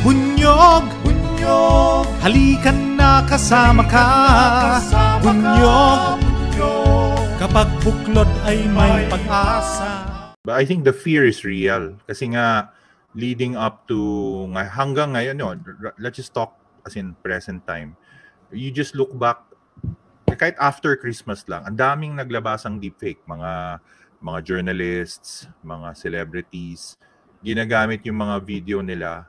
Bunyog, bunyog, halikan na kasama ka. Bunyog, kapag buklod ay may pag-asa. But I think the fear is real. Kasi nga, leading up to hanggang ngayon, no, let's just talk as in present time. You just look back, kahit after Christmas lang, ang daming naglabasang deepfake. Mga mga journalists, mga celebrities, ginagamit yung mga video nila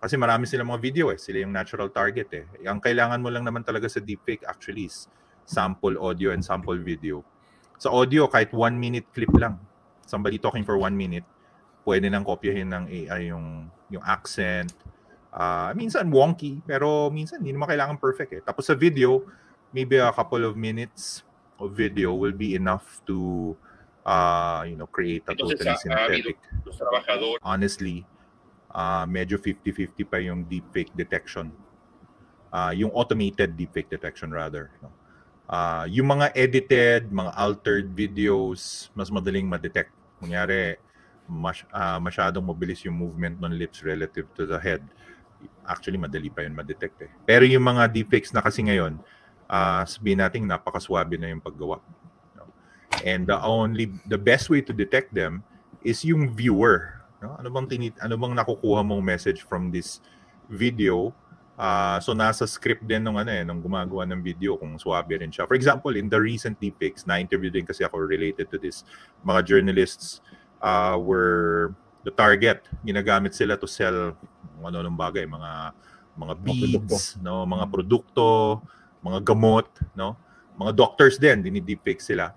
kasi marami silang mga video eh. Sila yung natural target eh. Ang kailangan mo lang naman talaga sa deepfake actually is sample audio and sample video. Sa audio, kahit one minute clip lang. Somebody talking for one minute, pwede nang kopyahin ng AI yung, yung accent. Uh, minsan wonky, pero minsan hindi naman kailangan perfect eh. Tapos sa video, maybe a couple of minutes of video will be enough to uh, you know, create a totally synthetic. Honestly, uh, medyo 50-50 pa yung deepfake detection. Uh, yung automated deepfake detection rather. No? Uh, yung mga edited, mga altered videos, mas madaling ma-detect. Kunyari, mas, uh, masyadong mabilis yung movement ng lips relative to the head. Actually, madali pa yun ma-detect eh. Pero yung mga deepfakes na kasi ngayon, uh, sabihin natin napakaswabe na yung paggawa. And the only the best way to detect them is yung viewer. No? Ano bang tinit ano bang nakukuha mong message from this video? Uh, so nasa script din ng ano eh nung gumagawa ng video kung swabe rin siya. For example, in the recent deepfakes, na interview din kasi ako related to this. Mga journalists uh, were the target. Ginagamit sila to sell ano nung bagay, mga mga beads, no, mga produkto, mga gamot, no? Mga doctors din, dini-deepfake sila.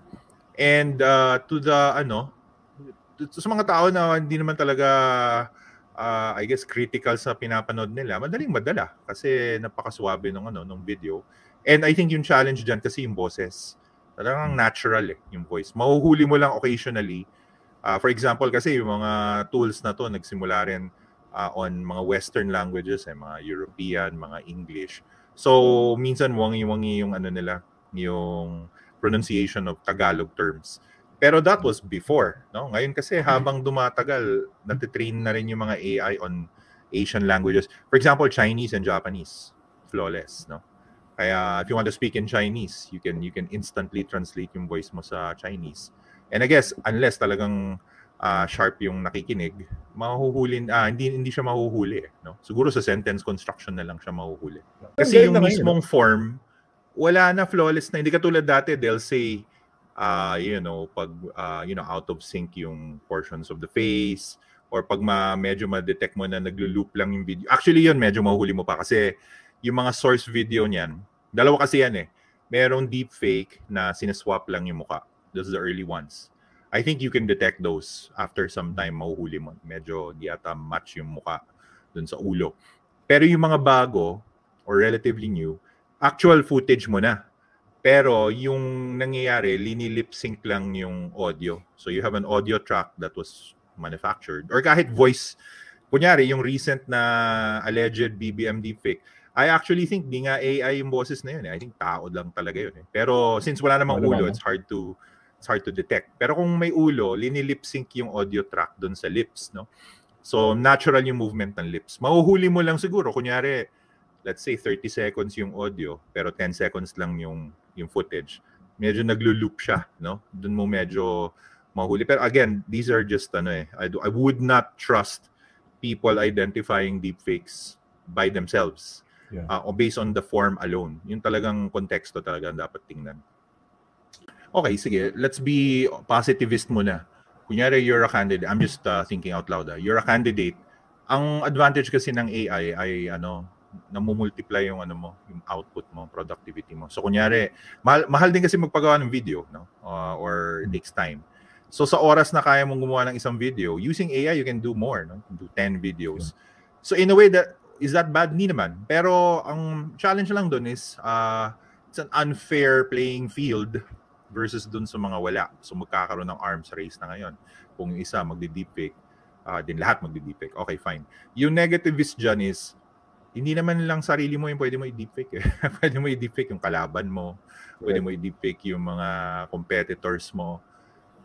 And uh, to the ano, sa mga tao na hindi naman talaga uh, I guess critical sa pinapanood nila, madaling madala kasi napakaswabe ng ano ng video. And I think yung challenge diyan kasi yung boses. Talagang natural eh, yung voice. Mahuhuli mo lang occasionally. Uh, for example, kasi yung mga tools na to nagsimula rin uh, on mga western languages, eh, mga European, mga English. So, minsan wangi-wangi yung ano nila, yung pronunciation of Tagalog terms. Pero that was before, no? Ngayon kasi habang dumatagal, natitrain na rin yung mga AI on Asian languages. For example, Chinese and Japanese, flawless, no? Kaya if you want to speak in Chinese, you can you can instantly translate yung voice mo sa Chinese. And I guess unless talagang uh, sharp yung nakikinig, mahuhulin ah hindi hindi siya mahuhuli, eh, no? Siguro sa sentence construction na lang siya mahuhuli. Kasi yung mismong form wala na flawless na. Hindi katulad dati, they'll say, uh, you know, pag, uh, you know, out of sync yung portions of the face, or pag ma, medyo ma-detect mo na naglo-loop lang yung video. Actually, yun, medyo mahuli mo pa kasi yung mga source video niyan, dalawa kasi yan eh. Merong deep fake na sinaswap lang yung muka. Those are the early ones. I think you can detect those after some time mahuhuli mo. Medyo di ata match yung muka dun sa ulo. Pero yung mga bago or relatively new, actual footage mo na. Pero yung nangyayari, linilip sync lang yung audio. So you have an audio track that was manufactured. Or kahit voice, kunyari yung recent na alleged BBM deepfake, I actually think di nga AI yung boses na yun. Eh. I think tao lang talaga yun. Eh. Pero since wala namang ulo, it's hard to it's hard to detect. Pero kung may ulo, linilip sync yung audio track doon sa lips, no? So natural yung movement ng lips. Mahuhuli mo lang siguro kunyari let's say 30 seconds yung audio pero 10 seconds lang yung yung footage. Medyo naglo-loop siya no? Doon mo medyo mahuli. Pero again these are just ano eh I, do, I would not trust people identifying deepfakes by themselves yeah. uh, or based on the form alone. Yung talagang konteksto talaga dapat tingnan. Okay sige let's be positivist muna. Kunyari you're a candidate I'm just uh, thinking out loud uh, you're a candidate. Ang advantage kasi ng AI ay ano namumultiply yung ano mo, yung output mo, productivity mo. So kunyari, mahal, mahal din kasi magpagawa ng video, no? Uh, or it takes time. So sa oras na kaya mong gumawa ng isang video, using AI you can do more, no? do 10 videos. So in a way that is that bad? Ni naman. Pero ang challenge lang doon is uh, it's an unfair playing field versus doon sa mga wala. So magkakaroon ng arms race na ngayon. Kung yung isa magdi-deepfake, uh, din lahat magdi-deepfake. Okay, fine. Yung negativist dyan is hindi naman lang sarili mo yung pwede mo i-deepfake. Eh. pwede mo i-deepfake yung kalaban mo. Pwede mo i-deepfake yung mga competitors mo.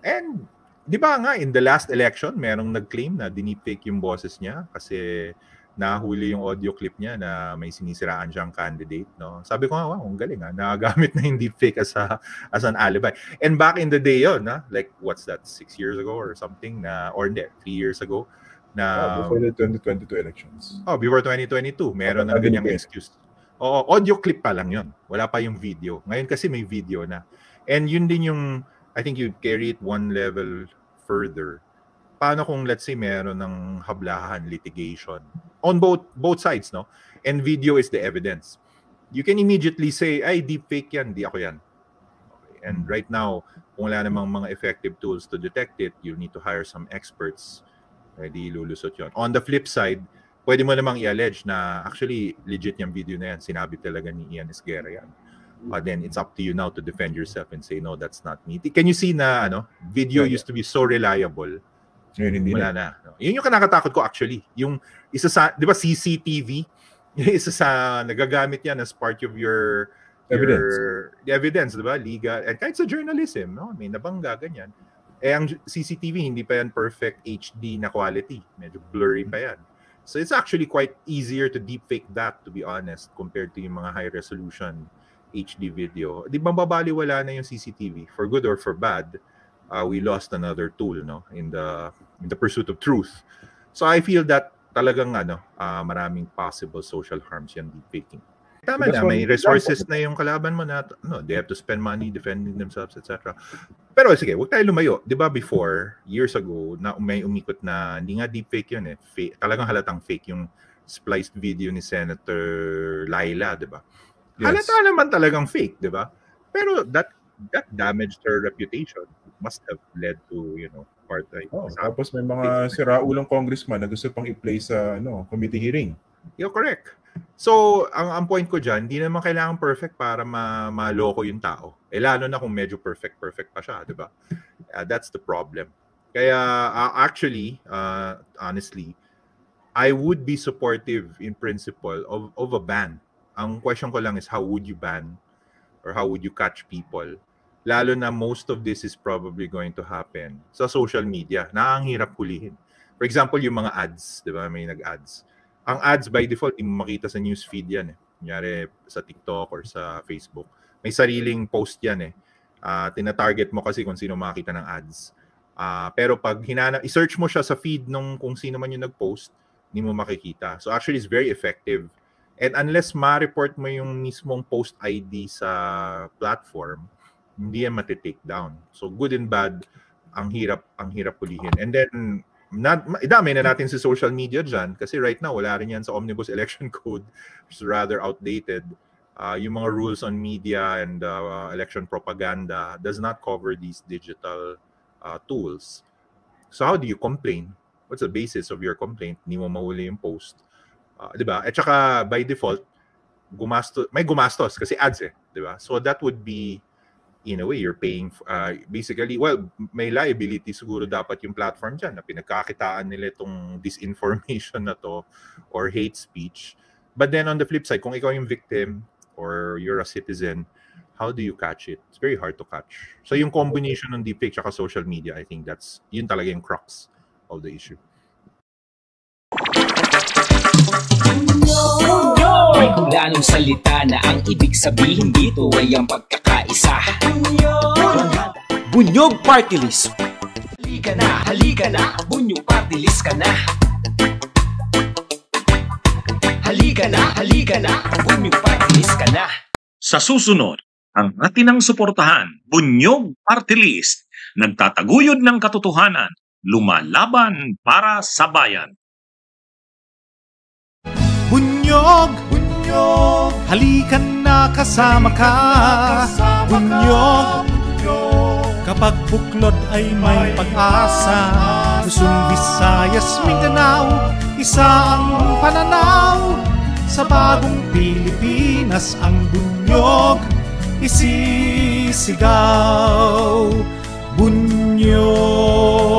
And, di ba nga, in the last election, merong nag-claim na dinipfake yung bosses niya kasi nahuli yung audio clip niya na may sinisiraan siyang candidate, no? Sabi ko nga, wow, ang galing, ha? Nagagamit na yung deepfake as, a, as an alibi. And back in the day yon, na Like, what's that, six years ago or something? Na, or hindi, three years ago? Na, oh, before the 2022 elections. Oh, before 2022, meron ng ganyang excuse. Oo, audio clip pa lang yon. Wala pa yung video. Ngayon kasi may video na. And yun din yung, I think you carry it one level further paano kung let's say meron ng hablahan litigation on both both sides no and video is the evidence you can immediately say ay deep fake yan di ako yan okay. and right now kung wala namang mga effective tools to detect it you need to hire some experts ready lulusot yon on the flip side pwede mo namang i-allege na actually legit yung video na yan sinabi talaga ni Ian Esguerra yan uh, then it's up to you now to defend yourself and say no that's not me can you see na ano video used to be so reliable ngayon hindi Wala na. na. Yun yung kinakatakot ko actually. Yung isa sa, di ba CCTV? Yung isa sa nagagamit yan as part of your evidence. Your, the evidence, di ba? Legal. And kahit sa journalism, no? may nabangga, ganyan. Eh, ang CCTV, hindi pa yan perfect HD na quality. Medyo blurry pa yan. So it's actually quite easier to deepfake that, to be honest, compared to yung mga high-resolution HD video. Di ba mababaliwala na yung CCTV, for good or for bad, uh, we lost another tool no in the in the pursuit of truth. So I feel that talagang ano, uh, maraming possible social harms yan deepfaking. Tama na, may resources na yung kalaban mo na no, they have to spend money defending themselves, etc. Pero sige, wag tayo lumayo. 'Di ba before, years ago, na may umikot na hindi nga deepfake yun eh. Fake, talagang halatang fake yung spliced video ni Senator Laila, 'di ba? Yes. Halata naman talagang fake, 'di ba? Pero that that damaged her reputation. must have led to, you know, part-time. Oh, tapos may mga siraulang congressman na gusto pang i-play sa ano, committee hearing. You're correct. So, ang, ang point ko dyan, hindi naman kailangan perfect para ma maloko yung tao. Eh, lalo na kung medyo perfect, perfect pa siya, di ba? Uh, that's the problem. Kaya, uh, actually, uh, honestly, I would be supportive in principle of, of a ban. Ang question ko lang is how would you ban or how would you catch people lalo na most of this is probably going to happen sa social media na ang hirap hulihin. For example, yung mga ads, di ba? May nag-ads. Ang ads by default, hindi mo makita sa news feed yan eh. Kunyari sa TikTok or sa Facebook. May sariling post yan eh. Uh, tina-target mo kasi kung sino makita ng ads. Uh, pero pag hinana, i-search mo siya sa feed nung kung sino man yung nag-post, hindi mo makikita. So actually, it's very effective. And unless ma-report mo yung mismong post ID sa platform, hindi yan matitake down. So good and bad, ang hirap ang hirap pulihin. And then not, idamay na natin si social media dyan kasi right now wala rin yan sa Omnibus Election Code which is rather outdated. Uh, yung mga rules on media and uh, election propaganda does not cover these digital uh, tools. So how do you complain? What's the basis of your complaint? Hindi mo mahuli yung post. Uh, 'Di ba? At saka by default gumastos may gumastos kasi ads eh, 'di ba? So that would be in a way, you're paying, uh, basically, well, may liability siguro dapat yung platform dyan na pinagkakitaan nila itong disinformation na to or hate speech. But then on the flip side, kung ikaw yung victim or you're a citizen, how do you catch it? It's very hard to catch. So yung combination ng deepfake at social media, I think that's, yun talaga yung crux of the issue. May kulanong salita na ang ibig sabihin dito ay ang pagkakaisa. Bunyog Party List. Halika na, halika na, Bunyog Party List ka na. Halika na, halika na, Bunyog Party List ka na. Sa susunod, ang atinang suportahan, Bunyog Party List, nagtataguyod ng katotohanan, lumalaban para sa bayan. Bunyog, bunyog, halikan na kasama ka. Bunyog, kapag buklod ay may pag-asa. Luzon, Visayas, Mindanao, isa ang pananaw. Sa bagong Pilipinas ang bunyog isisigaw. Bunyog.